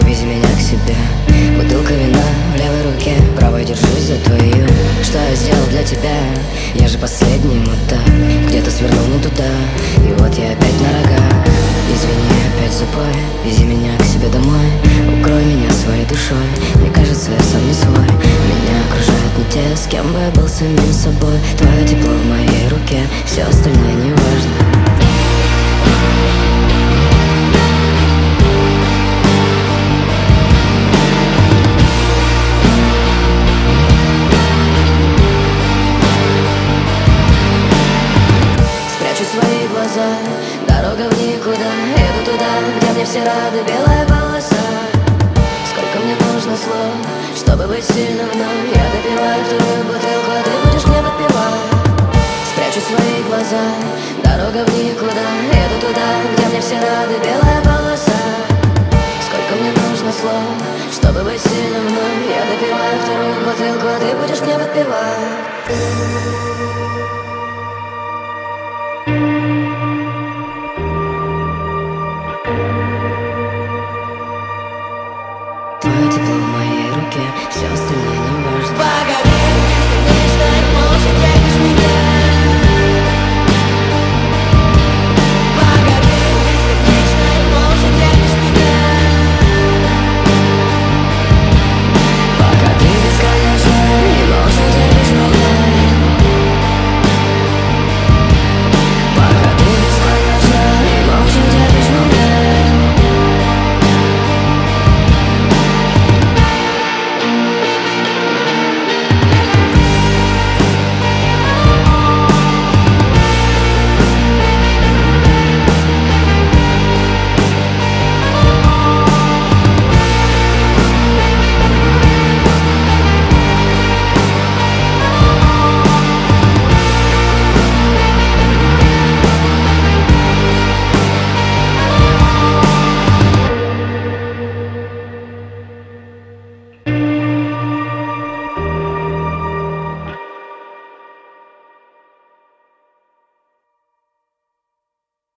Увези меня к себе. Бутылка вина в левой руке, правой держусь за твою. Что я сделал для тебя? Я же последний мудак. Где-то свернул не туда, и вот я опять на рога. Извини, опять запой, вези меня к себе домой своей душой, мне кажется, я сам не свой. Меня окружают не те, с кем бы я был самим собой. Твое тепло в моей руке, все остальное не важно. Спрячу свои глаза, дорога в никуда. Еду туда, где мне все рады, белая Сколько нужно слов, чтобы быть сильным вновь Я допиваю вторую бутылку, а ты будешь мне подпевать. Спрячу свои глаза, дорога в никуда Еду туда, где мне все рады, белая полоса. Сколько мне нужно слов, чтобы быть сильным вновь Я допиваю вторую бутылку, а ты будешь мне подпевать Твое тепло в моей руке, все остальное